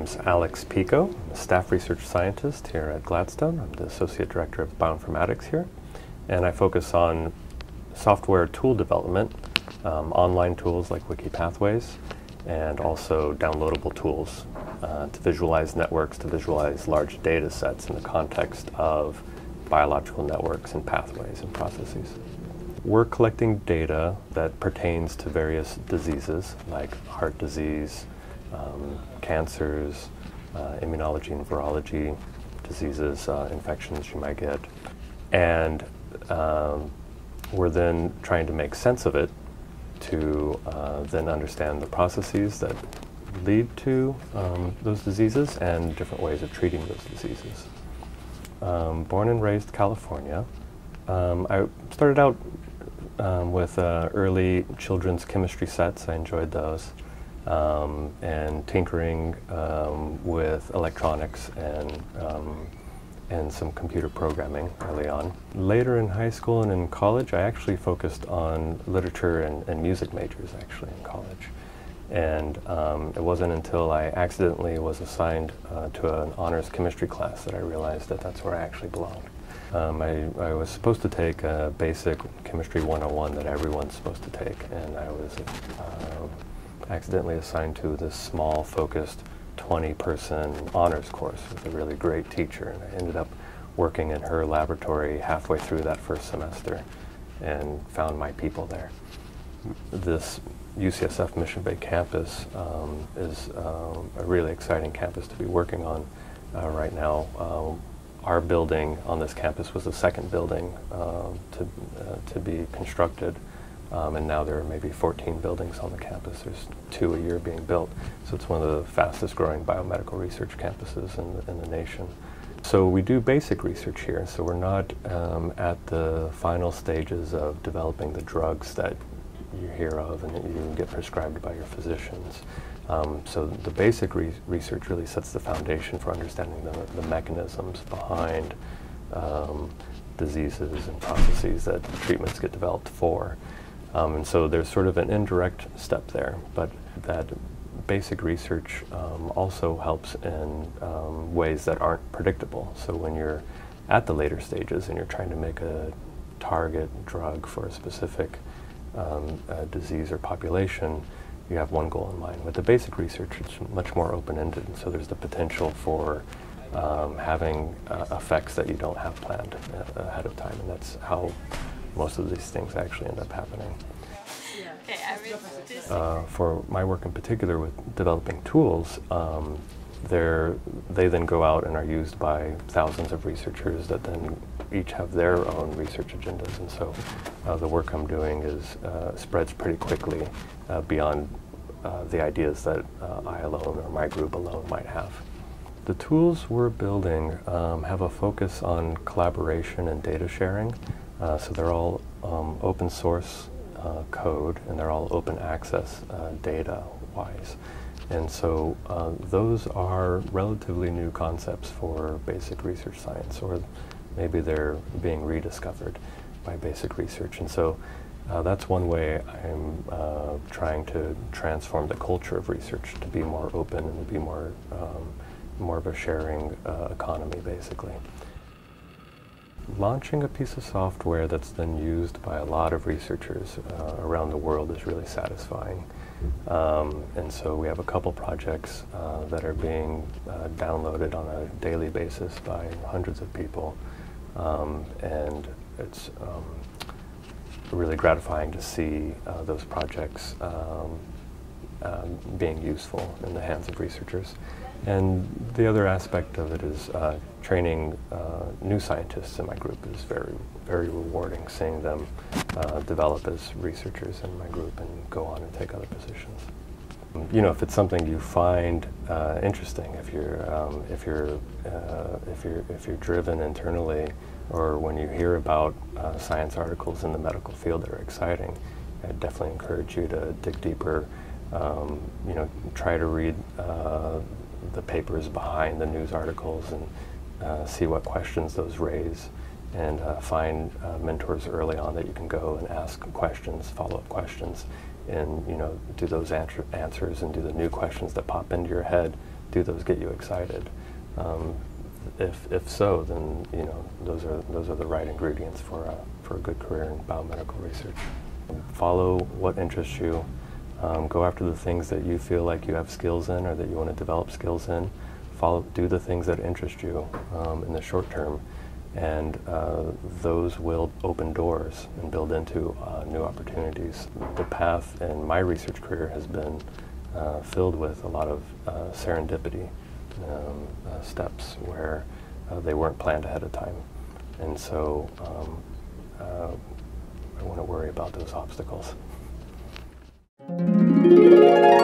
name's Alex Pico. I'm a staff research scientist here at Gladstone. I'm the Associate Director of Bioinformatics here. And I focus on software tool development, um, online tools like Wikipathways, and also downloadable tools uh, to visualize networks, to visualize large data sets in the context of biological networks and pathways and processes. We're collecting data that pertains to various diseases like heart disease, um, cancers, uh, immunology and virology, diseases, uh, infections you might get. And um, we're then trying to make sense of it to uh, then understand the processes that lead to um, those diseases and different ways of treating those diseases. Um, born and raised California, um, I started out um, with uh, early children's chemistry sets. I enjoyed those. Um, and tinkering um, with electronics and and some computer programming early on. Later in high school and in college, I actually focused on literature and, and music majors actually in college. And um, it wasn't until I accidentally was assigned uh, to an honors chemistry class that I realized that that's where I actually belonged. Um, I, I, was supposed to take a basic chemistry 101 that everyone's supposed to take, and I was uh, accidentally assigned to this small, focused 20 person honors course with a really great teacher. And I ended up working in her laboratory halfway through that first semester and found my people there. This UCSF Mission Bay campus um, is um, a really exciting campus to be working on uh, right now. Um, our building on this campus was the second building uh, to, uh, to be constructed um, and now there are maybe 14 buildings on the campus. There's two a year being built. So it's one of the fastest growing biomedical research campuses in the, in the nation. So we do basic research here. So we're not um, at the final stages of developing the drugs that you hear of and that you get prescribed by your physicians. Um, so the basic re research really sets the foundation for understanding the, the mechanisms behind um, diseases and processes that treatments get developed for. Um, and so there's sort of an indirect step there, but that basic research um, also helps in um, ways that aren't predictable. So when you're at the later stages and you're trying to make a target drug for a specific um, disease or population, you have one goal in mind. With the basic research, it's much more open-ended, and so there's the potential for um, having uh, effects that you don't have planned uh, ahead of time, and that's how most of these things actually end up happening. Uh, for my work in particular with developing tools, um, they then go out and are used by thousands of researchers that then each have their own research agendas. And so uh, the work I'm doing is uh, spreads pretty quickly uh, beyond uh, the ideas that uh, I alone or my group alone might have. The tools we're building um, have a focus on collaboration and data sharing. Uh, so they're all um, open source uh, code and they're all open access uh, data wise. And so uh, those are relatively new concepts for basic research science, or maybe they're being rediscovered by basic research. And so uh, that's one way I'm uh, trying to transform the culture of research to be more open and to be more, um, more of a sharing economy, basically launching a piece of software that's then used by a lot of researchers uh, around the world is really satisfying. Um, and so we have a couple projects uh, that are being uh, downloaded on a daily basis by hundreds of people. Um, and it's um, really gratifying to see uh, those projects um, um, being useful in the hands of researchers. And the other aspect of it is uh, training uh, new scientists in my group is very, very rewarding, seeing them uh, develop as researchers in my group and go on and take other positions. You know, if it's something you find uh, interesting, if you're, um, if, you're, uh, if, you're, if you're driven internally, or when you hear about uh, science articles in the medical field that are exciting, I definitely encourage you to dig deeper um, you know, try to read uh, the papers behind the news articles and uh, see what questions those raise and uh, find uh, mentors early on that you can go and ask questions, follow-up questions, and you know do those answer answers and do the new questions that pop into your head do those get you excited? Um, if, if so, then you know those are those are the right ingredients for a, for a good career in biomedical research. Follow what interests you. Um, go after the things that you feel like you have skills in or that you want to develop skills in. Follow, do the things that interest you um, in the short term, and uh, those will open doors and build into uh, new opportunities. The path in my research career has been uh, filled with a lot of uh, serendipity um, uh, steps where uh, they weren't planned ahead of time. And so um, I want to worry about those obstacles. Música